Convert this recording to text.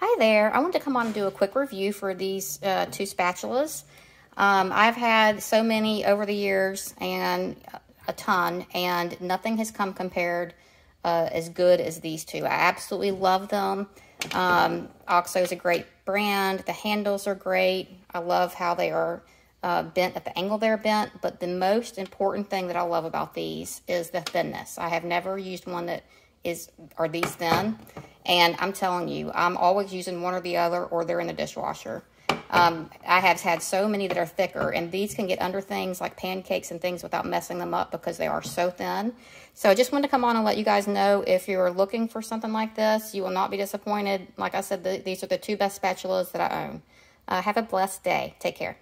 Hi there. I wanted to come on and do a quick review for these uh, two spatulas. Um, I've had so many over the years and a ton, and nothing has come compared uh, as good as these two. I absolutely love them. Um, OXO is a great brand. The handles are great. I love how they are uh, bent at the angle they're bent, but the most important thing that I love about these is the thinness. I have never used one that is are these thin. And I'm telling you, I'm always using one or the other, or they're in the dishwasher. Um, I have had so many that are thicker, and these can get under things like pancakes and things without messing them up because they are so thin. So I just wanted to come on and let you guys know if you're looking for something like this, you will not be disappointed. Like I said, the, these are the two best spatulas that I own. Uh, have a blessed day. Take care.